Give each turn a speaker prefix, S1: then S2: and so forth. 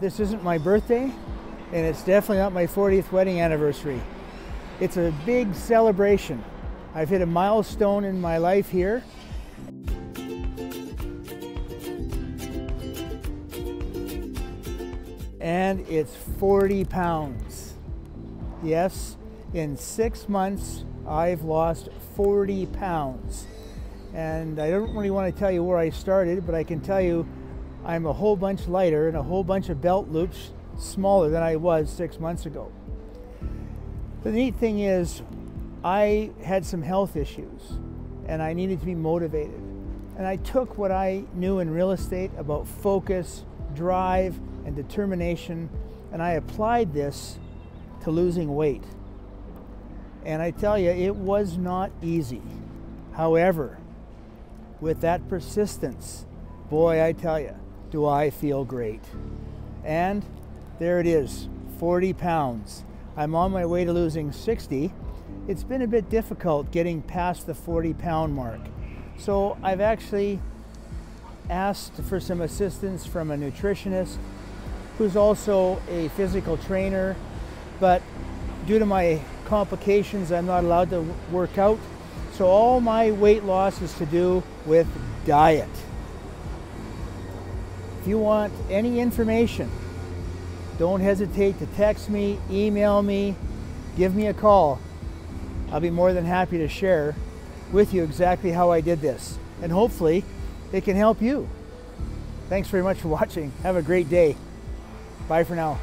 S1: this isn't my birthday, and it's definitely not my 40th wedding anniversary. It's a big celebration. I've hit a milestone in my life here. And it's 40 pounds. Yes, in six months, I've lost 40 pounds. And I don't really want to tell you where I started, but I can tell you I'm a whole bunch lighter and a whole bunch of belt loops smaller than I was six months ago. The neat thing is, I had some health issues and I needed to be motivated. And I took what I knew in real estate about focus, drive, and determination, and I applied this to losing weight. And I tell you, it was not easy. However, with that persistence, boy, I tell you, do I feel great. And there it is 40 pounds. I'm on my way to losing 60. It's been a bit difficult getting past the 40 pound mark. So I've actually asked for some assistance from a nutritionist who's also a physical trainer, but due to my complications, I'm not allowed to work out. So all my weight loss is to do with diet. If you want any information, don't hesitate to text me, email me, give me a call. I'll be more than happy to share with you exactly how I did this. And hopefully it can help you. Thanks very much for watching. Have a great day. Bye for now.